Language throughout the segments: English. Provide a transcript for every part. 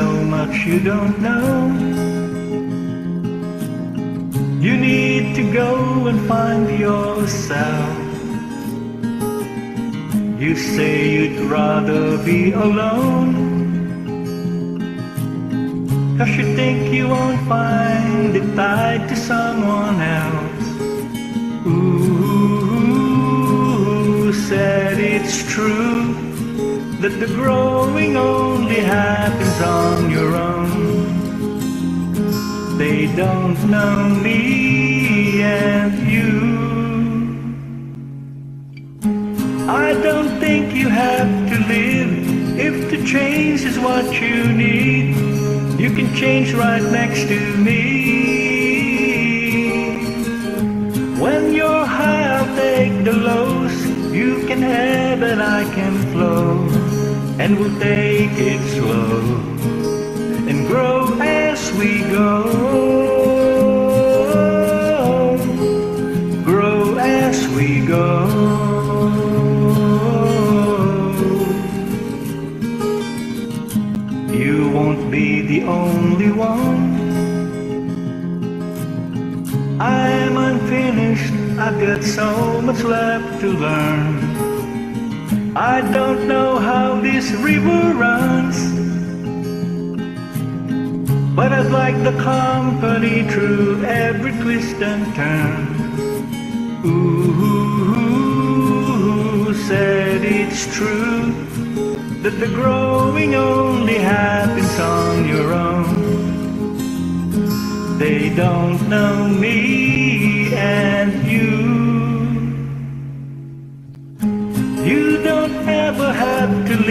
much you don't know. You need to go and find yourself. You say you'd rather be alone. Cause you think you won't find it tied to someone else. Ooh, said it's true that the growing only happens on your own. They don't know me and you. I don't think you have to live if to change is what you need. You can change right next to me. When you're high, I'll take the lows. You can have and I can flow, and we'll take it slow and grow as we go. Grow as we go. You won't be the only one. I'm unfinished, I've got so much left to learn. I don't know how this river runs, but I'd like the company through every twist and turn. Ooh, said it's true that the growing only happens on your own. They don't know me to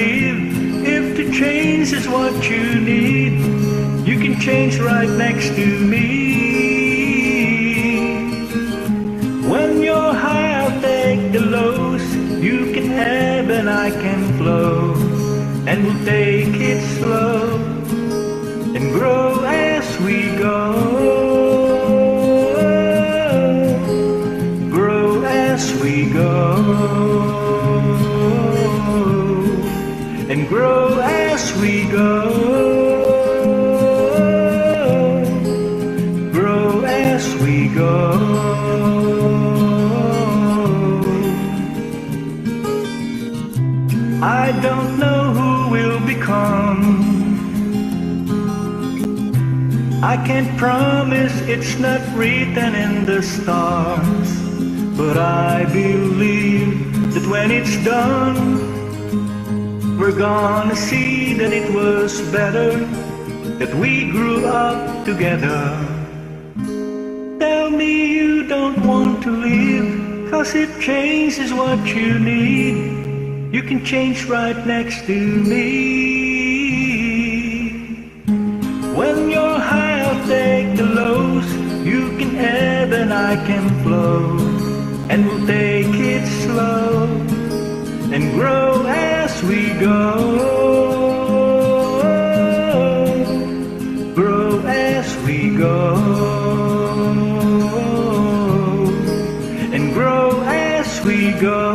if to change is what you need. You can change right next to me. When you're high, I'll take the lows. You can ebb and I can flow. And we'll take it slow and grow as we go. Grow as we go. And grow as we go. Grow as we go. I don't know who will become. I can't promise it's not written in the stars, but I believe that when it's done, gonna see that it was better that we grew up together. Tell me you don't want to live, cause if change is what you need, you can change right next to me. When you're high, I'll take the lows. You can ebb and I can flow. And we'll take it slow and grow as we go. Grow as we go. And grow as we go.